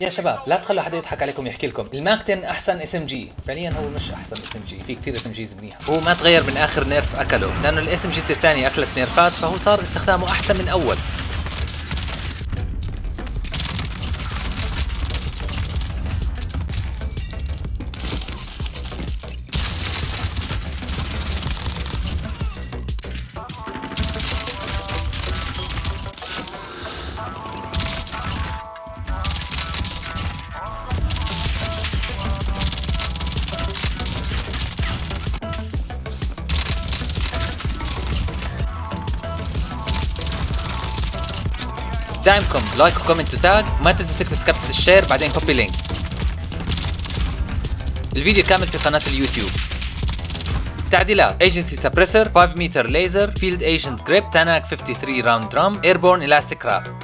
يا شباب لا تخلوا حدا يضحك عليكم يحكي لكم. الماك 10 أحسن اس ام جي فعليا هو مش أحسن اس ام جي في كثير اس ام جيز منيحة. هو ما تغير من آخر نيرف أكله لأنه الاس ام جيز الثاني اكلت نيرفات فهو صار استخدامه أحسن من أول. دعمكم. لايك وكومنت وتاج وما تنسى تكبس كبسة الشير بعدين كوبي لينك الفيديو كامل في قناة اليوتيوب. تعديلات. ايجنسي سبريسر 5 متر ليزر فيلد ايجنت جريب تاناك 53 راوند درام ايربورن الاستيك راب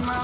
my.